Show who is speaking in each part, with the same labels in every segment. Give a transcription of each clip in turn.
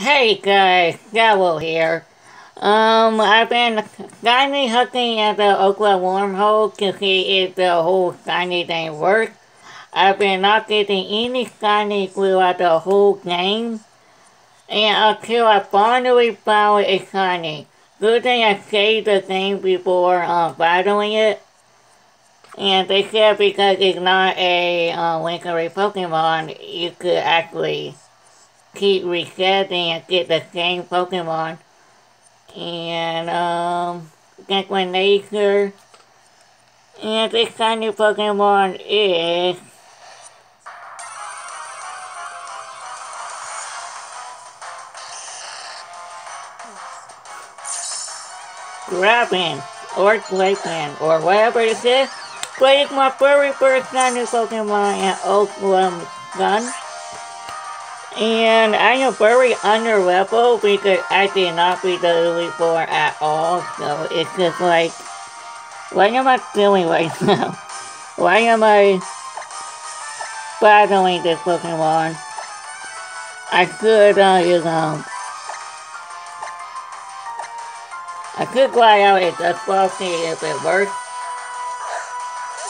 Speaker 1: Hey guys, Gallo here. Um, I've been kindly hooking at the Ultra wormhole to see if the whole shiny thing works. I've been not getting any shiny throughout the whole game. And until I finally found a shiny. Good thing I saved the game before um, battling it. And they said because it's not a uh, legendary Pokemon, you could actually keep resetting and get the same Pokemon. And, um, Nature. And this kind of Pokemon is Grabbing or Glacian or whatever it is. Playing my very first kind of Pokemon in Oakland Gun. And I am very under level because I did not beat the Elite Four at all. So it's just like, what am I doing right now? Why am I battling this Pokemon? I could, uh, you know, I could glide out at the 12 see if it works.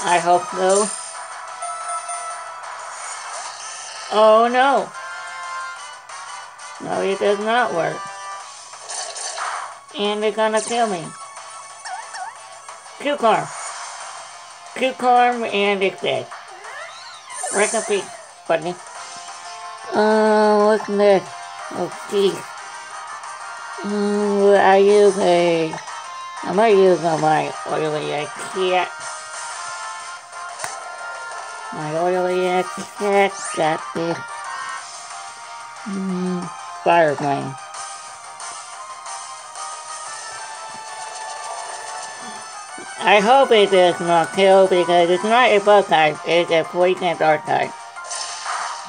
Speaker 1: I hope so. Oh no! No, it does not work. And they're gonna kill me. Q-Carm. Q-Carm and it's dead. Peace, buddy. Uh, what's next? Oh, geez. Um, I use a... I might use on my oily cat. My oily cat got this. Mm. Fireplane. I hope it does not kill because it's not a bug type, it's a poison dark type.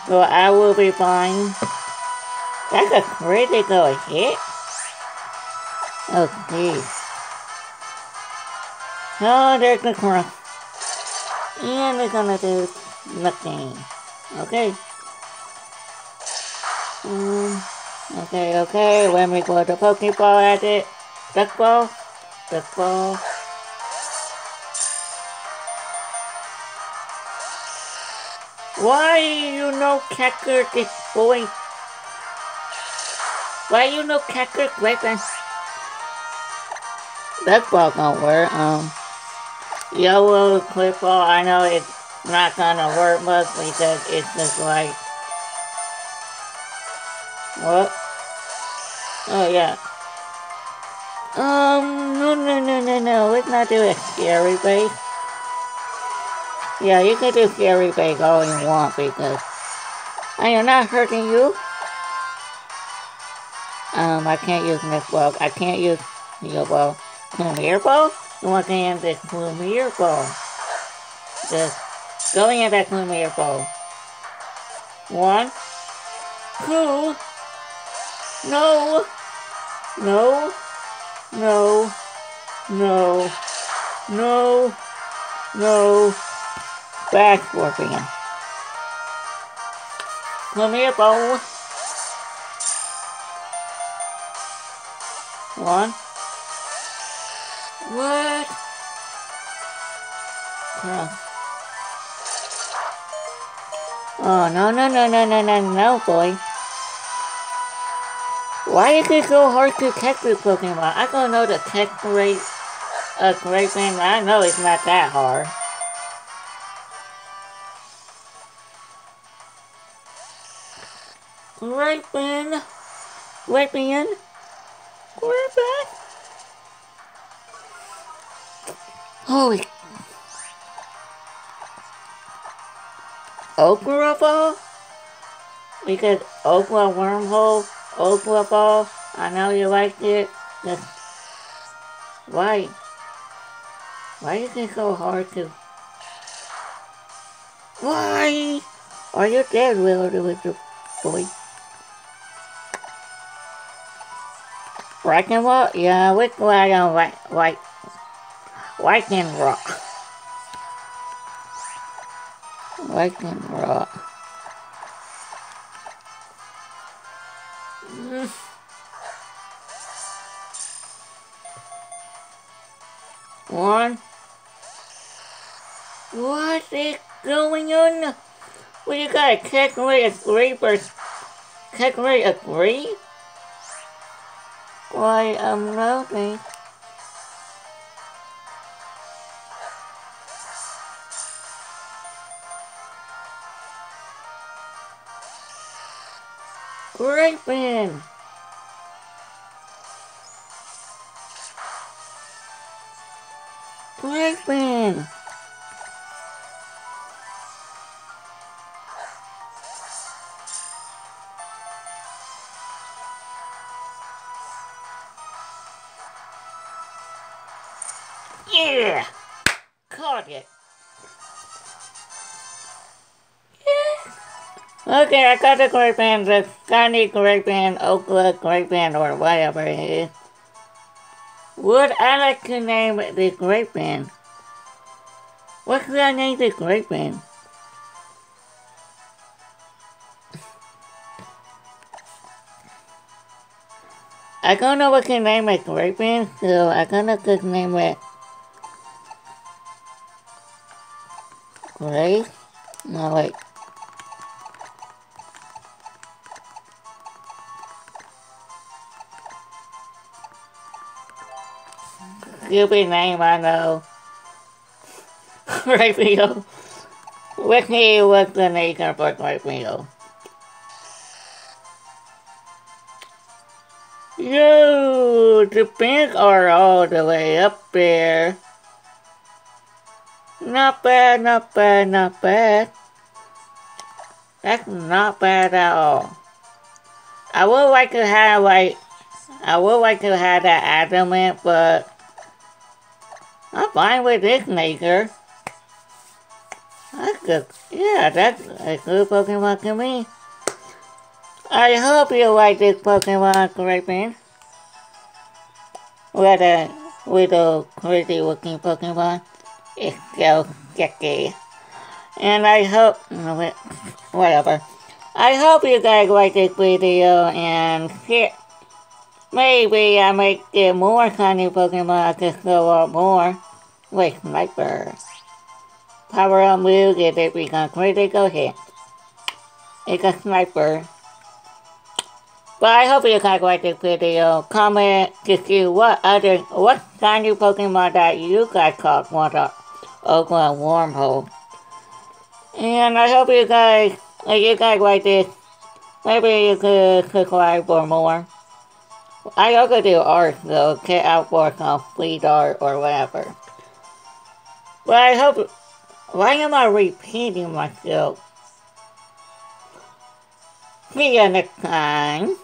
Speaker 1: So I will be fine. That's a critical hit? Oh. Oh, there's the crump. And we're gonna do nothing. Okay. Okay, okay, when we go to Pokeball at it. Dusk Ball, Duckball. Why you no catcher this boy? Why you no catcher weapon? Dusk Ball don't work, um. Yellow Clipball, I know it's not gonna work much because it's just like what? Oh, yeah. Um, no, no, no, no, no. Let's not do a scary face. Yeah, you can do scary face all you want because I am not hurting you. Um, I can't use this ball. I can't use your ball. Clumier ball? You want to use this Clumier ball. Just going in that Clumier ball. One, two, no! No! No! No! No! No! Back scorpion. Come here, Bo. One. What? Huh. Oh, no, no, no, no, no, no, no, boy. Why is it so hard to catch this Pokemon? I don't know the catch rate of Great Thing. I know it's not that hard. Ben. Great Ben. Holy. Ultra ball? Because Ultra wormhole old football. I know you liked it. Just why? Why is it so hard to? Why? Are you dead, Will, with your boy? Rock and roll? Yeah, we go out on white, white, and rock. And rock. One. What is going on? Well, you gotta calculate a three per calculate a three? Why, I'm loading. Great man! Great man! Yeah! Caught it! Yeah. Okay, I got the great band, the Ghani great band, Okla great band, or whatever it is. Would I like to name the great band? What could I name the great band? I don't know what can name it great band, so I gonna could name it Great. No wait. Stupid name, I know. right video. With me, with the nation for right video. Yo, the pink are all the way up there. Not bad, not bad, not bad. That's not bad at all. I would like to have like, I would like to have that adamant, but I'm fine with this maker. That's good. Yeah, that's a good Pokemon to me. I hope you like this Pokemon correction. With a, a crazy looking Pokemon. It's so sticky. And I hope, whatever. I hope you guys like this video and hit Maybe I might get more kind of Pokemon I can go up more with Sniper. Power up move if it becomes critical hit. It's a sniper. But I hope you guys like this video. Comment to see what other, what kind of Pokemon that you guys caught want to open a wormhole. And I hope you guys, if you guys like this, maybe you could subscribe for more. I also do art though, get out work fleet art or whatever. But I hope, why am I repeating myself? See you next time.